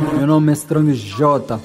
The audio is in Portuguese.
Meu nome é Strong J.